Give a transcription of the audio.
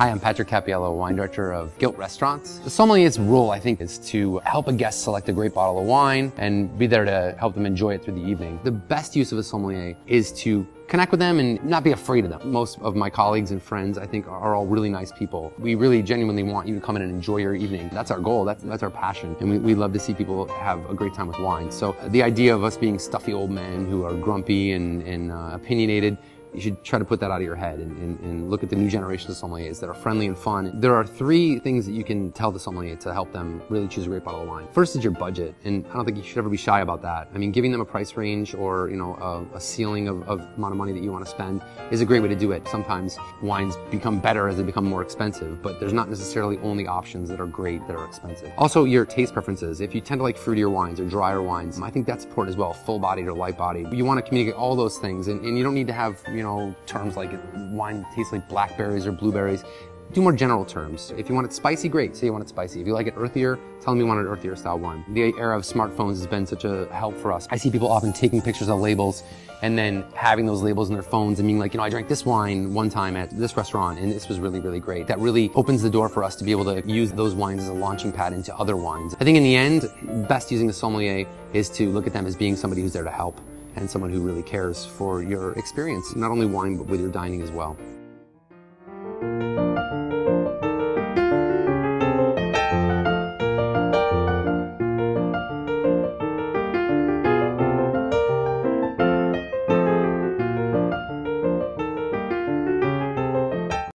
Hi, I'm Patrick Cappiello, wine director of Gilt Restaurants. The sommelier's role, I think, is to help a guest select a great bottle of wine and be there to help them enjoy it through the evening. The best use of a sommelier is to connect with them and not be afraid of them. Most of my colleagues and friends, I think, are all really nice people. We really genuinely want you to come in and enjoy your evening. That's our goal. That's, that's our passion. And we, we love to see people have a great time with wine. So the idea of us being stuffy old men who are grumpy and, and uh, opinionated you should try to put that out of your head and, and, and, look at the new generation of sommeliers that are friendly and fun. There are three things that you can tell the sommelier to help them really choose a great bottle of wine. First is your budget, and I don't think you should ever be shy about that. I mean, giving them a price range or you know a, a ceiling of, of amount of money that you want to spend is a great way to do it. Sometimes wines become better as they become more expensive, but there's not necessarily only options that are great that are expensive. Also, your taste preferences. If you tend to like fruitier wines or drier wines, I think that's important as well. Full bodied or light bodied. You want to communicate all those things, and, and you don't need to have you know terms like wine tastes like blackberries or blueberries. Do more general terms. If you want it spicy, great. Say you want it spicy. If you like it earthier, tell them you want an earthier style wine. The era of smartphones has been such a help for us. I see people often taking pictures of labels and then having those labels in their phones and being like, you know, I drank this wine one time at this restaurant and this was really, really great. That really opens the door for us to be able to use those wines as a launching pad into other wines. I think in the end, best using a sommelier is to look at them as being somebody who's there to help and someone who really cares for your experience, not only wine, but with your dining as well.